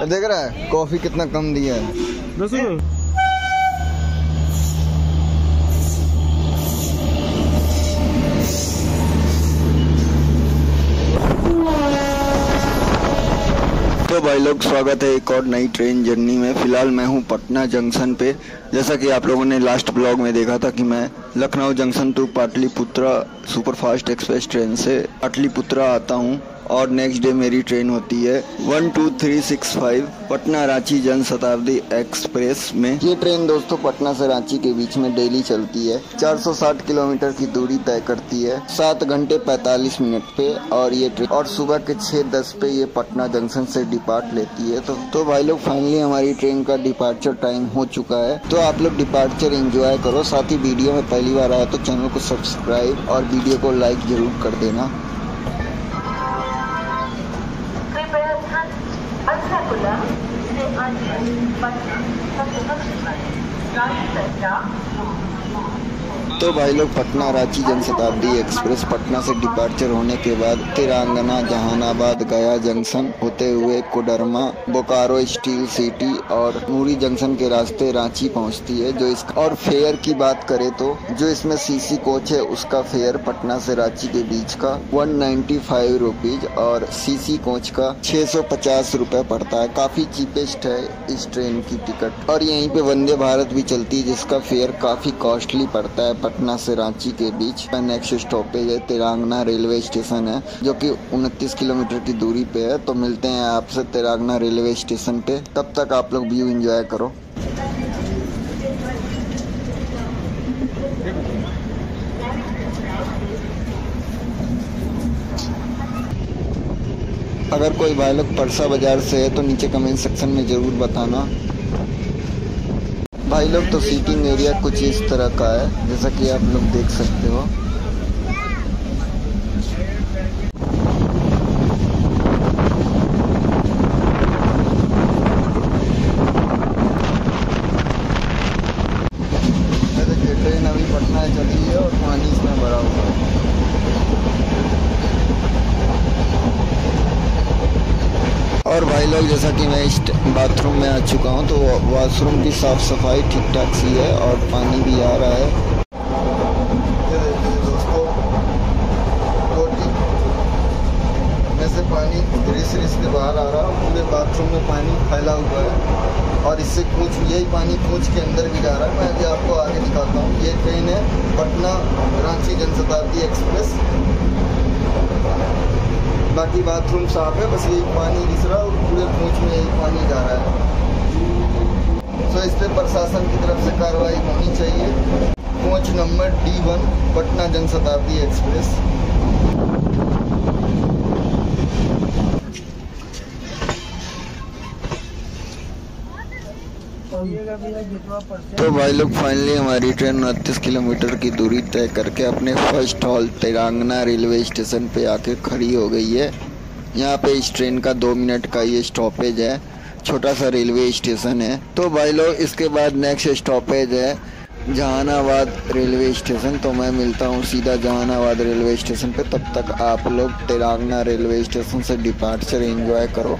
देख रहा है कॉफ़ी कितना कम दिया है। दस तो भाई लोग स्वागत है एक और नई ट्रेन जर्नी में। फ़िलहाल मैं हूँ पटना जंक्शन पे। जैसा कि आप लोगों ने लास्ट ब्लॉग में देखा था कि मैं Lucknow junction to Pataliputra superfast express train से पाटलिपुत्रा आता हूँ। और नेक्स्ट डे मेरी ट्रेन होती है one two three six five Patna Ranchi Jan Shatabdi express में। ये ट्रेन दोस्तों पटना से रांची के बीच में डेली चलती है। 460 किलोमीटर की दूरी तय करती है। सात घंटे 45 मिनट पे और ये ट्रेन और सुबह के छह दस पे ये पटना जंक्शन से डिपार्ट लेती है। तो तो भाई लोग फाइनली हमारी ट्रेन का डिपार्चर टाइम हो चुका है। तो आप लोग डिपार्चर इंजॉय करो। साथ ही वीडियो में पहली बार आया तो चैनल को सब्सक्राइब और वीडियो को लाइक ज़रूर कर देना। 张一等奖。तो भाई लोग पटना रांची जनशताब्दी एक्सप्रेस पटना से डिपार्चर होने के बाद तिरंगना, जहानाबाद, गया जंक्शन होते हुए कोडरमा, बोकारो स्टील सिटी और नूरी जंक्शन के रास्ते रांची पहुँचती है, जो इस और फेयर की बात करें तो जो इसमें सीसी कोच है, उसका फेयर पटना से रांची के बीच का वन नाइन्टी फाइव रुपीज़ और सीसी कोच का छह सौ रूपए पड़ता है। काफ़ी चीपेस्ट है इस ट्रेन की टिकट और यहीं पे वंदे भारत भी चलती है, जिसका फेयर काफ़ी कॉस्टली पड़ता है। पटना से रांची के बीच नेक्स्ट स्टॉपेज है तिरंगना रेलवे स्टेशन है, जो कि 29 किलोमीटर की दूरी पे है। तो मिलते हैं आपसे तिरंगना रेलवे स्टेशन पे। तब तक आप लोग व्यू एंजॉय करो। अगर कोई भाई लोग परसा बाज़ार से है तो नीचे कमेंट सेक्शन में ज़रूर बताना। भाई लोग तो सीटिंग एरिया कुछ इस तरह का है, जैसा कि आप लोग देख सकते हो ये देखिए ट्रेन अभी पटना चली है और पानी इसमें भरा हुआ है और भाई लोग, जैसा कि मैं इस बाथरूम में आ चुका हूँ तो वॉशरूम की साफ़ सफ़ाई ठीक ठाक सी है और पानी भी आ रहा है। से पानी रिस के बाहर आ रहा है, पूरे बाथरूम में पानी फैला हुआ है। और इससे कूच यही पानी कूच के अंदर भी जा रहा है। मैं अभी आपको आगे दिखाता हूँ। ये ट्रेन है पटना रांची जनशताब्दी एक्सप्रेस। बाकी बाथरूम साफ़ है, बस यही पानी घिस रहा और पूरे पूछ में यही पानी जा रहा है। सो इस पर प्रशासन की तरफ़ से कार्रवाई होनी चाहिए। Coach number D one, Patna Janshatabdi express. तो भाई लोग फाइनली हमारी ट्रेन उनतीस किलोमीटर की दूरी तय करके अपने first halt Taregna railway station पे आके खड़ी हो गई है। यहाँ पे इस ट्रेन का दो मिनट का ये स्टॉपेज है। छोटा सा रेलवे स्टेशन है। तो भाई लोग, इसके बाद नेक्स्ट स्टॉपेज है जहानाबाद रेलवे स्टेशन तो मैं मिलता हूँ सीधा जहानाबाद रेलवे स्टेशन पे। तब तक आप लोग तिरंगना रेलवे स्टेशन से डिपार्चर एंजॉय करो।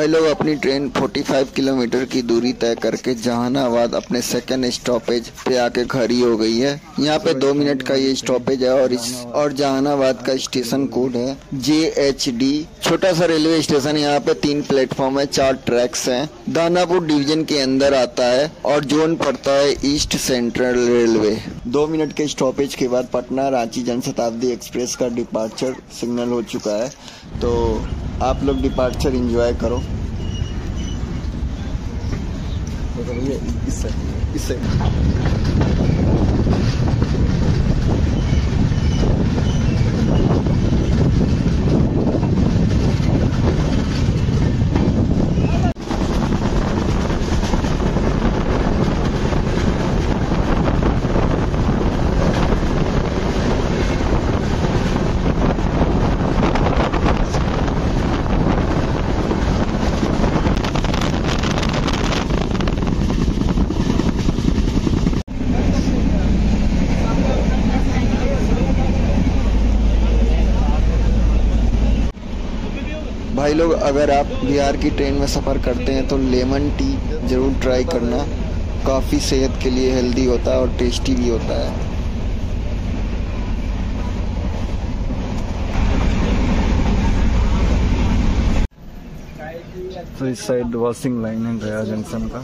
भाई लोग, अपनी ट्रेन 45 किलोमीटर की दूरी तय करके जहानाबाद अपने सेकंड स्टॉपेज पे आके खड़ी हो गई है। यहाँ पे दो मिनट का ये स्टॉपेज है और इस, और जहानाबाद का स्टेशन कोड है जे एच डी छोटा सा रेलवे स्टेशन यहाँ पे तीन प्लेटफॉर्म है, चार ट्रैक्स हैं। दानापुर डिवीज़न के अंदर आता है और जोन पड़ता है ईस्ट सेंट्रल रेलवे दो मिनट के स्टॉपेज के बाद पटना रांची जनशताब्दी एक्सप्रेस का डिपार्चर सिग्नल हो चुका है। तो आप लोग डिपार्चर इंजॉय करो। इस साइड इस लोग अगर आप बिहार की ट्रेन में सफ़र करते हैं तो लेमन टी ज़रूर ट्राई करना। काफ़ी सेहत के लिए हेल्दी होता है और टेस्टी भी होता है। तो इस साइड वॉशिंग लाइन है गया जंक्शन का।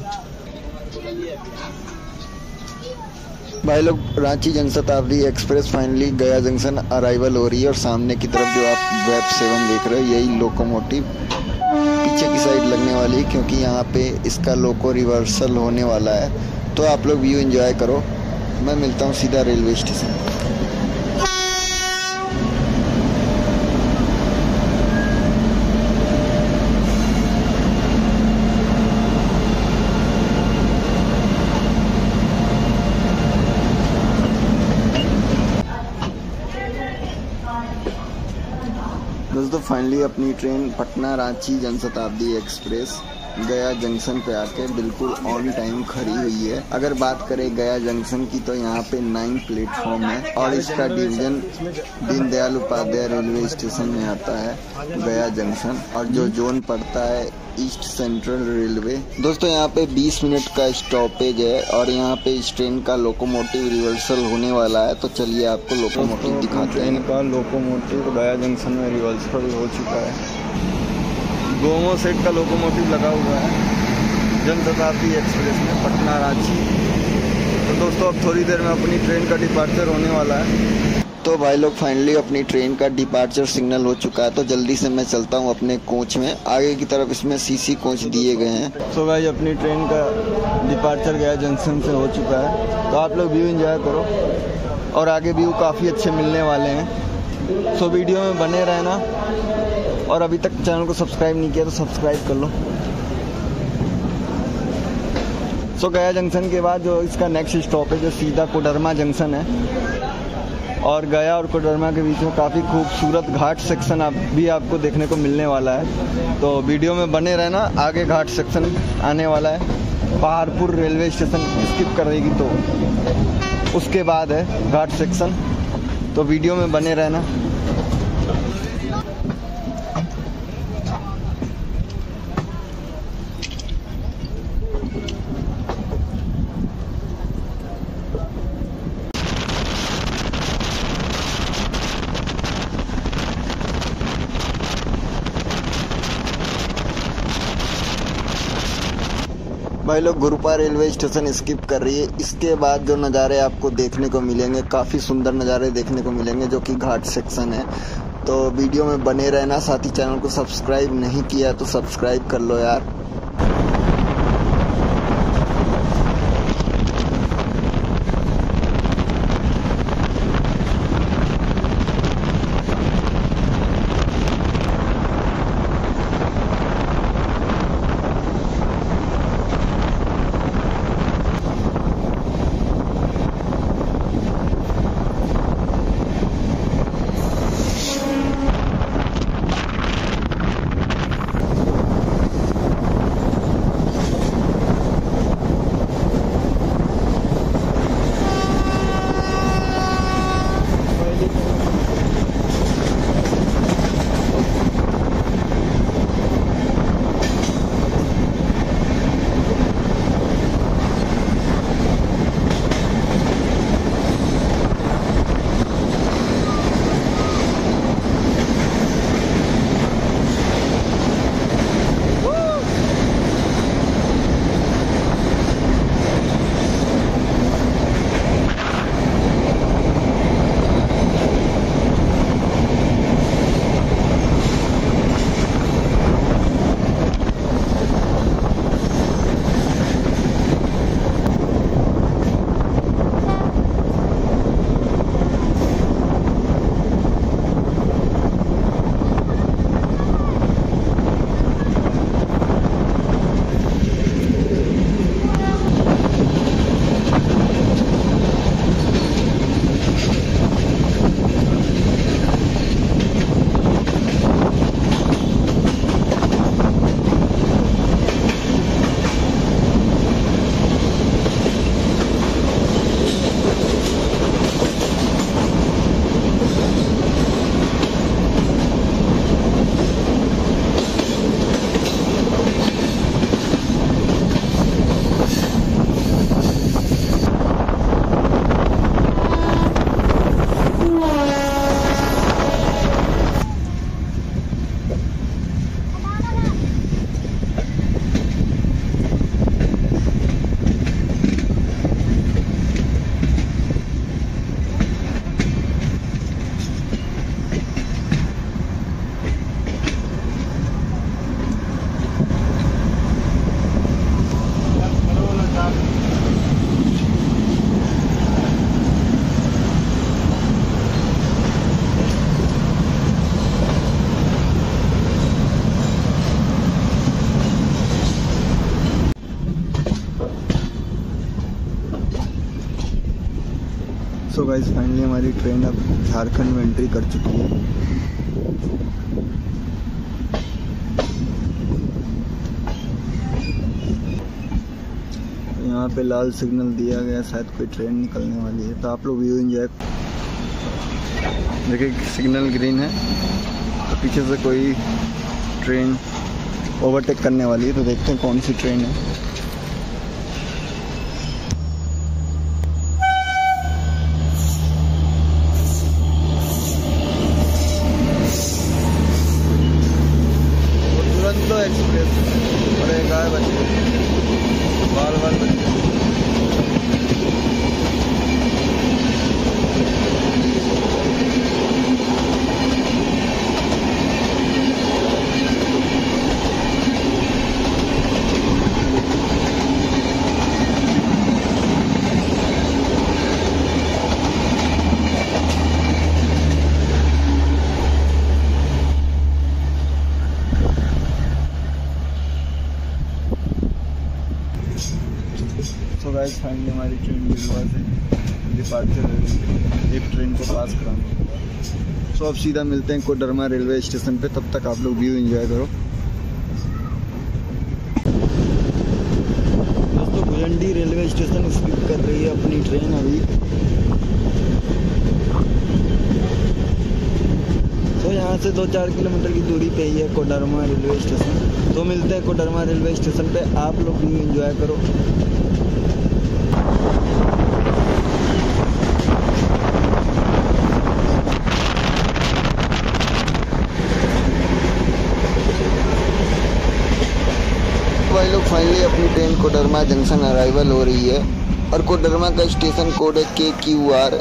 भाई लोग, Ranchi Janshatabdi express finally Gaya junction arrival हो रही है और सामने की तरफ़ जो आप वेब सेवन देख रहे हो, यही लोकोमोटिव पीछे की साइड लगने वाली है क्योंकि यहाँ पे इसका लोको रिवर्सल होने वाला है। तो आप लोग व्यू एंजॉय करो। मैं मिलता हूँ सीधा रेलवे स्टेशन दोस्तों फाइनली अपनी train Patna Ranchi Janshatabdi express Gaya junction पे आके बिल्कुल ऑन टाइम खड़ी हुई है। अगर बात करें गया जंक्शन की तो यहाँ पे नाइन प्लेटफॉर्म है और इसका division Deendayal Upadhyay railway station में आता है, गया जंक्शन। और जो जोन पड़ता है ईस्ट सेंट्रल रेलवे दोस्तों, यहाँ पे 20 मिनट का स्टॉपेज है और यहाँ पे इस ट्रेन का लोकोमोटिव रिवर्सल होने वाला है। तो चलिए आपको लोकोमोटिव दिखाते हैं। इनका लोकोमोटिव गया जंक्शन में रिवर्सल हो चुका है। गोमो सेट का लोकोमोटिव लगा हुआ है। जनशताब्दी एक्सप्रेस में पटना, रांची। तो दोस्तों, अब थोड़ी देर में अपनी ट्रेन का डिपार्चर होने वाला है। तो भाई लोग फाइनली अपनी ट्रेन का डिपार्चर सिग्नल हो चुका है तो जल्दी से मैं चलता हूँ अपने कोच में। आगे की तरफ़ इसमें सीसी कोच दिए गए हैं। तो भाई, अपनी ट्रेन का डिपार्चर गया, जंक्शन से हो चुका है। तो आप लोग व्यू एंजॉय करो। और आगे व्यू काफ़ी अच्छे मिलने वाले हैं। सो वीडियो में बने रहना। और अभी तक चैनल को सब्सक्राइब नहीं किया तो सब्सक्राइब कर लो। सो गया जंक्शन के बाद जो इसका नेक्स्ट स्टॉप है, जो सीधा कोडरमा जंक्शन है। और गया और कोडरमा के बीच में काफ़ी खूबसूरत घाट सेक्शन आप भी आपको देखने को मिलने वाला है। तो वीडियो में बने रहना, आगे घाट सेक्शन आने वाला है। पहाड़पुर रेलवे स्टेशन स्किप करेगी तो। उसके बाद है घाट सेक्शन तो वीडियो में बने रहना। भाई लोग, गुरुपा रेलवे स्टेशन स्किप कर रही है। इसके बाद जो नज़ारे आपको देखने को मिलेंगे, काफ़ी सुंदर नज़ारे देखने को मिलेंगे, जो कि घाट सेक्शन है। तो वीडियो में बने रहना, साथ ही चैनल को सब्सक्राइब नहीं किया तो सब्सक्राइब कर लो यार। सो गाइस फाइनली हमारी ट्रेन अब झारखंड में एंट्री कर चुकी है। यहाँ पे लाल सिग्नल दिया गया, शायद कोई ट्रेन निकलने वाली है तो आप लोग व्यू इंजॉय देखिए सिग्नल ग्रीन है तो पीछे से कोई ट्रेन ओवरटेक करने वाली है तो देखते हैं कौन सी ट्रेन है दुरंतो एक्सप्रेस अरे गाय बच गई बाल बाल बच गए सो गाइस फाइनली हमारी ट्रेन बिलवा से डिपार्चर एक ट्रेन को पास सो अब सीधा मिलते हैं कोडरमा रेलवे स्टेशन पे, तब तक आप लोग व्यू एंजॉय करो। दोस्तों भुजंडी रेलवे स्टेशन स्किप कर रही है अपनी ट्रेन अभी। तो यहाँ से दो चार किलोमीटर की दूरी पे ही है कोडरमा रेलवे स्टेशन। तो मिलते हैं कोडरमा रेलवे स्टेशन पे, आप लोग व्यू एंजॉय करो भाई लोग फाइनली अपनी ट्रेन कोडरमा जंक्शन अराइवल हो रही है और कोडरमा का स्टेशन कोड है K Q R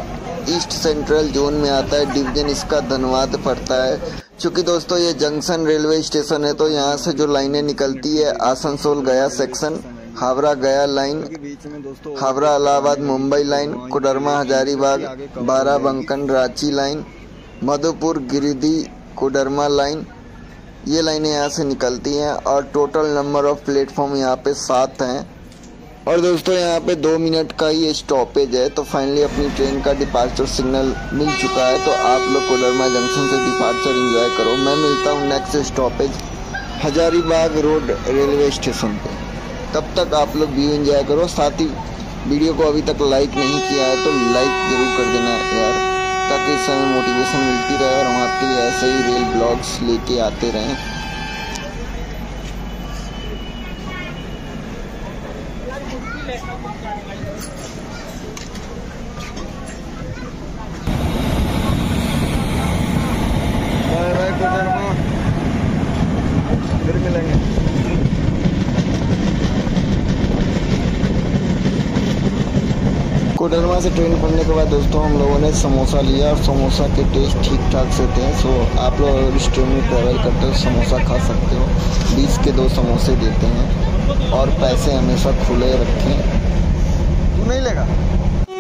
east central zone में आता है डिवीज़न इसका धनबाद पड़ता है। क्योंकि दोस्तों ये जंक्शन रेलवे स्टेशन है तो यहाँ से जो लाइनें निकलती है, Asansol Gaya section Howrah Gaya line Howrah Allahabad Mumbai line Koderma Hazaribagh, Barkakana Ranchi line Madhupur Giridih Koderma line ये लाइनें यहाँ से निकलती हैं और टोटल नंबर ऑफ़ प्लेटफॉर्म यहाँ पे सात हैं। और दोस्तों, यहाँ पे दो मिनट का ही स्टॉपेज है तो फाइनली अपनी ट्रेन का डिपार्चर सिग्नल मिल चुका है तो आप लोग कोडरमा जंक्शन से डिपार्चर एंजॉय करो। मैं मिलता हूँ next stoppage Hazaribagh road railway station पे। तब तक आप लोग व्यू एंजॉय करो। साथ ही वीडियो को अभी तक लाइक नहीं किया है तो लाइक ज़रूर कर देना यार, ताकि इस समय मोटिवेशन मिलती रहे और हम आपके लिए ऐसे ही रेल ब्लॉग्स लेके आते रहें बाय बाय कोडरमा फिर मिलेंगे कोडरमा से ट्रेन पढ़ने के बाद दोस्तों हम लोगों ने समोसा लिया और समोसा के टेस्ट ठीक ठाक से थे सो आप लोग अगर इस ट्रेन में ट्रैवल करते हो, समोसा खा सकते हो। बीस के दो समोसे देते हैं और पैसे हमेशा खुले रखें। नहीं लेगा?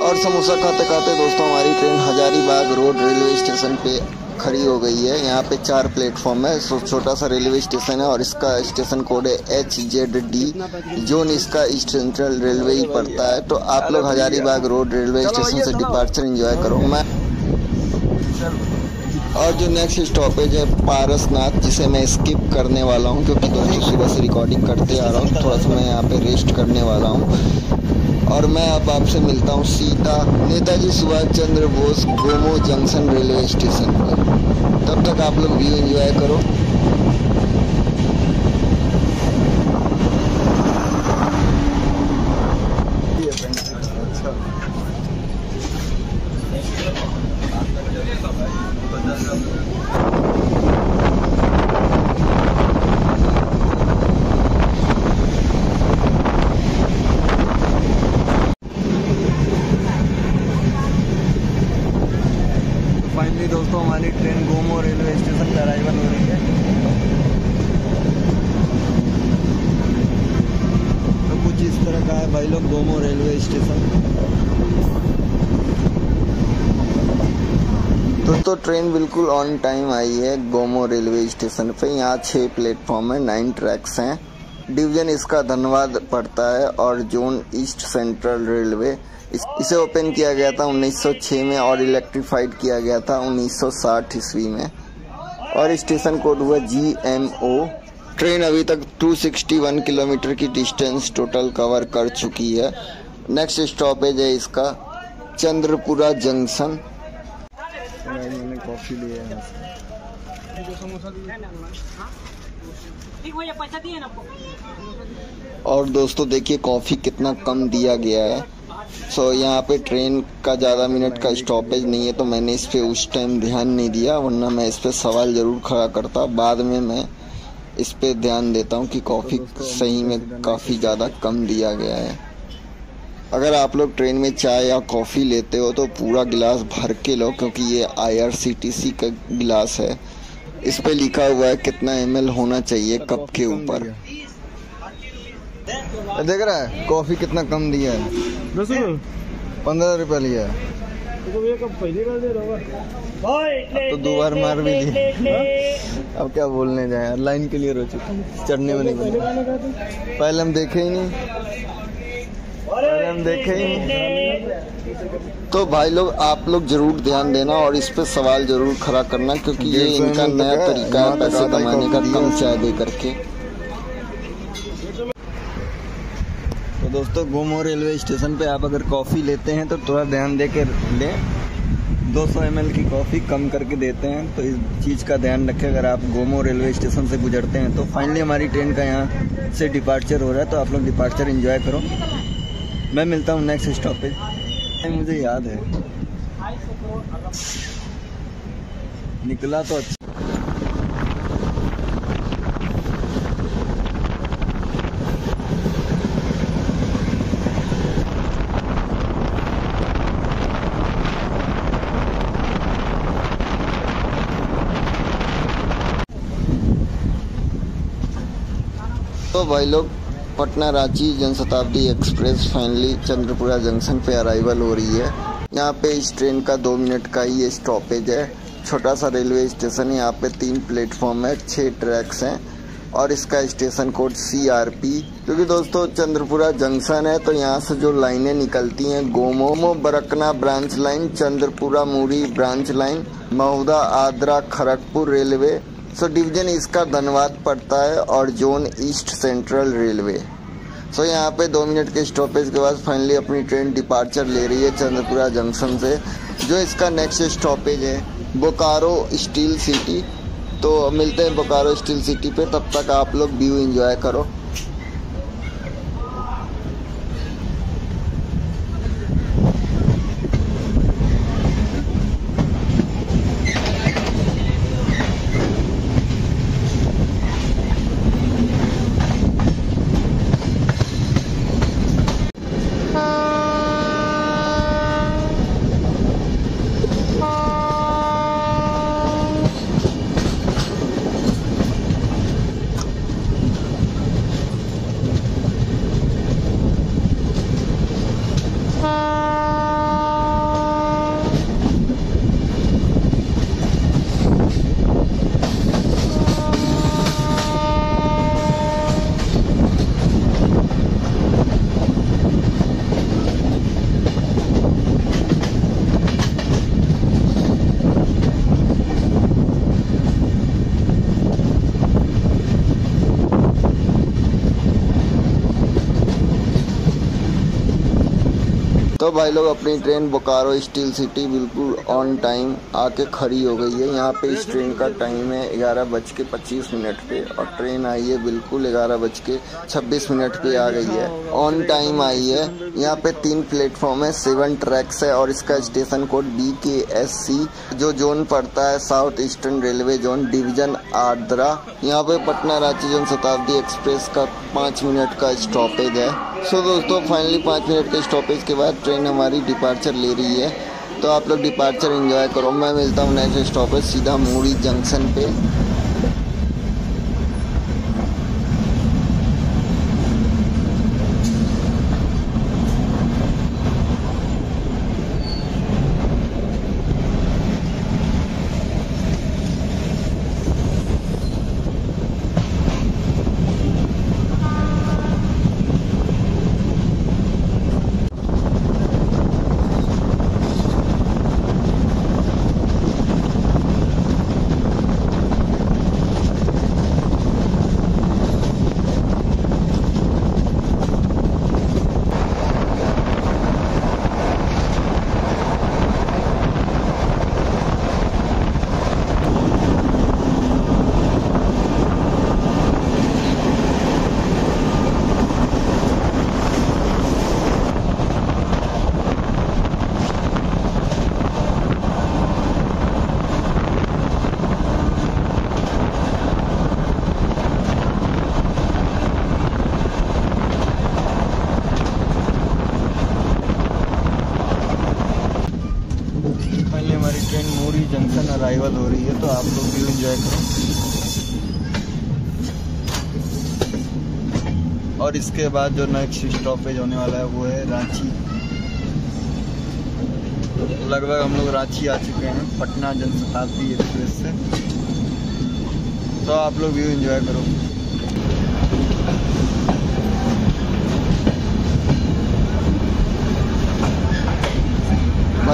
और समोसा खाते खाते दोस्तों हमारी train Hazaribagh road railway station पे खड़ी हो गई है। यहाँ पे चार प्लेटफॉर्म है। सो छोटा सा रेलवे स्टेशन है और इसका स्टेशन कोड है एच जेड डी जोन इसका ईस्ट सेंट्रल रेलवे ही पड़ता है। तो आप लोग हजारीबाग रोड रेलवे स्टेशन से डिपार्चर इंजॉय करो। मैं और जो नेक्स्ट स्टॉपेज है पारसनाथ जिसे मैं स्किप करने वाला हूँ क्योंकि दोस्तों सुबह से रिकॉर्डिंग करते आ रहा हूँ। थोड़ा सा मैं यहाँ पे रेस्ट करने वाला हूँ। और मैं अब आपसे मिलता हूँ Sita, Netaji Subhash Chandra Bose, Gomoh junction railway station पर। तब तक आप लोग व्यू एंजॉय करो फाइनली दोस्तों हमारी ट्रेन गोमो रेलवे स्टेशन पर अराइवल हो रही है तो कुछ इस तरह का है भाई लोग गोमो रेलवे स्टेशन दोस्तों ट्रेन बिल्कुल ऑन टाइम आई है गोमो रेलवे स्टेशन पे। यहाँ छः प्लेटफॉर्म है नाइन ट्रैक्स हैं। डिवीज़न इसका धनबाद पड़ता है और जोन ईस्ट सेंट्रल रेलवे इस- इसे ओपन किया गया था 1906 में और इलेक्ट्रीफाइड किया गया था 1960 ईस्वी में। और स्टेशन कोड हुआ जी एम ओ ट्रेन अभी तक 261 किलोमीटर की डिस्टेंस टोटल कवर कर चुकी है। नेक्स्ट स्टॉपेज है इसका, चंद्रपुरा जंक्शन मैंने कॉफ़ी लिया है और दोस्तों देखिए कॉफ़ी कितना कम दिया गया है। सो so, यहाँ पे ट्रेन का ज़्यादा मिनट का स्टॉपेज नहीं है तो मैंने इस पे उस टाइम ध्यान नहीं दिया वरना मैं इस पे सवाल ज़रूर खड़ा करता। बाद में मैं इस पे ध्यान देता हूँ कि कॉफ़ी सही में काफ़ी ज़्यादा कम दिया गया है। अगर आप लोग ट्रेन में चाय या कॉफ़ी लेते हो तो पूरा गिलास भर के लो क्योंकि ये आईआरसीटीसी का गिलास है। इस पे लिखा हुआ है कितना एमएल होना चाहिए कप के ऊपर। देख रहा है कॉफ़ी कितना कम दिया है। पंद्रह रुपया लिया है। दे रहा तो दो बार मार भी दिया। अब क्या बोलने जाए लाइन के लिए रो चुके चढ़ने में नहीं पहले हम देखे ही नहीं। हम देखे। तो भाई लोग आप लोग ज़रूर ध्यान देना और इस पे सवाल ज़रूर खड़ा करना क्योंकि ये इनका नया तरीका है पैसे कमाने का कम चाय दे करके। तो दोस्तों गोमो रेलवे स्टेशन पे आप अगर कॉफ़ी लेते हैं तो थोड़ा ध्यान दे के लें। 200 ml की कॉफ़ी कम करके देते हैं तो इस चीज़ का ध्यान रखें। अगर आप गोमो रेलवे स्टेशन से गुजरते हैं तो फाइनली हमारी ट्रेन का यहाँ से डिपार्चर हो रहा है तो आप लोग डिपार्चर एंजॉय करो। मैं मिलता हूँ नेक्स्ट स्टॉपेज मुझे याद है। निकला तो अच्छा। तो भाई लोग Patna Ranchi Janshatabdi express finally Chandrapura junction पे अराइवल हो रही है। यहाँ पे इस ट्रेन का दो मिनट का ही ये स्टॉपेज है। छोटा सा रेलवे स्टेशन है यहाँ पे तीन प्लेटफॉर्म है छः ट्रैक्स हैं और इसका station code C R P क्योंकि दोस्तों, चंद्रपुरा जंक्शन है तो यहाँ से जो लाइनें निकलती हैं गोमोमो Barkakana branch line Chandrapura Muri branch line Mahuda, Adra, Kharagpur railway so division इसका धनबाद पड़ता है और zone east central railway so so, यहाँ पे दो मिनट के स्टॉपेज के बाद फाइनली अपनी ट्रेन डिपार्चर ले रही है चंद्रपुरा जंक्शन से जो इसका नेक्स्ट स्टॉपेज है बोकारो स्टील सिटी तो मिलते हैं बोकारो स्टील सिटी पे तब तक आप लोग व्यू एंजॉय करो। तो भाई लोग, अपनी ट्रेन बोकारो स्टील सिटी बिल्कुल ऑन टाइम आके खड़ी हो गई है। यहाँ पे इस ट्रेन का टाइम है ग्यारह बज के पच्चीस मिनट पे और ट्रेन आई है बिल्कुल ग्यारह बज के छब्बीस मिनट पे आ गई है। ऑन टाइम आई है। यहाँ पे तीन प्लेटफॉर्म है सेवन ट्रैक्स है और इसका station code B K S C जो जोन पड़ता है south eastern railway zone division Adra यहाँ पे पटना रांची जन शताब्दी एक्सप्रेस का पाँच मिनट का स्टॉपेज है। सो दोस्तों फाइनली पाँच मिनट के स्टॉपेज के बाद ट्रेन हमारी डिपार्चर ले रही है। तो आप लोग डिपार्चर इंजॉय करो। मैं मिलता हूँ नेक्स्ट स्टॉपेज सीधा मूड़ी जंक्शन पे। इसके बाद जो नेक्स्ट स्टॉपेज होने वाला है, वो है रांची। लगभग हम लोग रांची आ चुके हैं, पटना जनशताब्दी एक्सप्रेस से। तो आप लोग व्यू एंजॉय करो।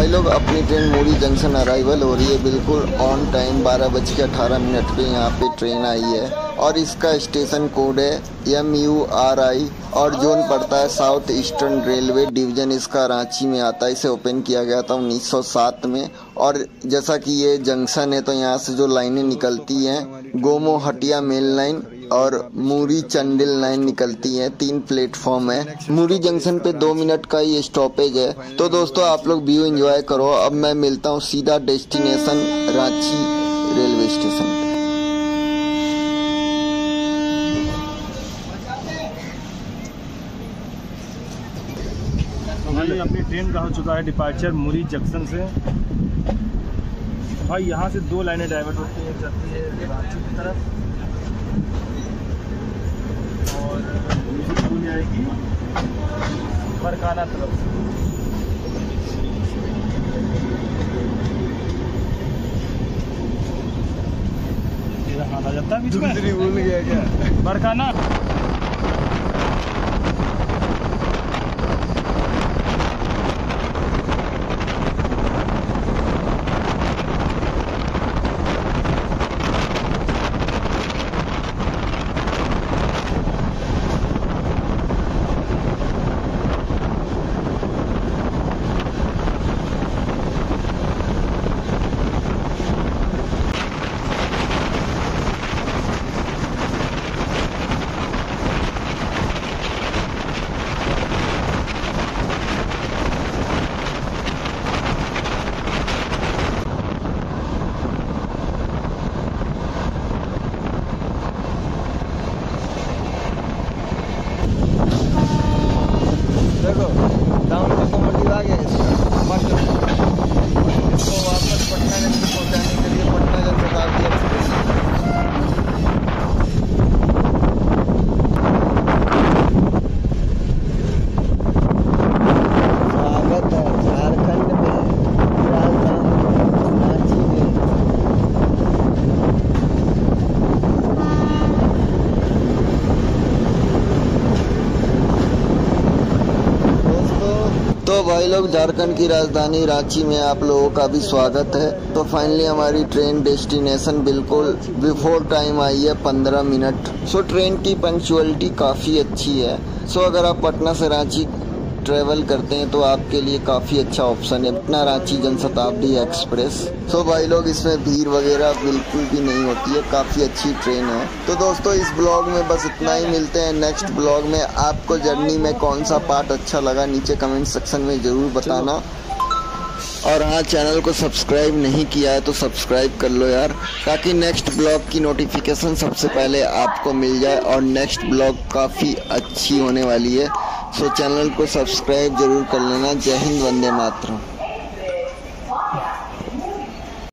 भाई लोग, अपनी ट्रेन मूरी जंक्शन अराइवल हो रही है बिल्कुल ऑन टाइम बारह बज के अठारह मिनट पे यहाँ पे ट्रेन आई है। और इसका स्टेशन कोड है एम यू आर आई और जोन पड़ता है साउथ ईस्टर्न रेलवे डिवीज़न इसका रांची में आता है। इसे ओपन किया गया था 1907 में। और जैसा कि ये जंक्शन है तो यहाँ से जो लाइनें निकलती हैं गोमो हटिया मेल लाइन और मूरी चंडिल लाइन निकलती है, तीन प्लेटफॉर्म है। मूरी जंक्शन पे दो मिनट का ये स्टॉपेज है। तो दोस्तों, आप लोग व्यू एंजॉय करो। अब मैं मिलता हूँ सीधा डेस्टिनेशन रांची रेलवे स्टेशन तो अपनी ट्रेन का हो चुका है? डिपार्चर मुरी जंक्शन से। भाई, यहाँ से दो लाइनें डाइवर्ट होती हैं, जाती है रांची की तरफ़ और दूसरी पूरी आएगी बरकाना तरफ़ से आ जाता है बीच में? भूल गया क्या? बरकाना देखो डाउन लोकोमोटिव आ गया इसको वापस पटना जंक्शन पहुँचाने के लिए पटना जनशताब्दी एक्सप्रेस स्वागत है झारखंड में राजधानी रांची में दोस्तों तो भाई लोग झारखंड की राजधानी रांची में आप लोगों का भी स्वागत है। तो फाइनली हमारी ट्रेन डेस्टिनेशन बिल्कुल बिफोर टाइम आई है पंद्रह मिनट। सो ट्रेन की पंक्चुअलिटी काफ़ी अच्छी है। सो अगर आप पटना से रांची ट्रेवल करते हैं तो आपके लिए काफ़ी अच्छा ऑप्शन है। पटना रांची जनशताब्दी एक्सप्रेस। सो भाई लोग इसमें भीड़ वगैरह बिल्कुल भी नहीं होती है। काफ़ी अच्छी ट्रेन है। तो दोस्तों इस ब्लॉग में बस इतना ही। मिलते हैं नेक्स्ट ब्लॉग में। आपको जर्नी में कौन सा पार्ट अच्छा लगा नीचे कमेंट सेक्शन में ज़रूर बताना। और हाँ चैनल को सब्सक्राइब नहीं किया है तो सब्सक्राइब कर लो यार। ताकि नेक्स्ट ब्लॉग की नोटिफिकेशन सबसे पहले आपको मिल जाए। और नेक्स्ट ब्लॉग काफ़ी अच्छी होने वाली है। सो चैनल को सब्सक्राइब ज़रूर कर लेना। जय हिंद, वंदे मातरम।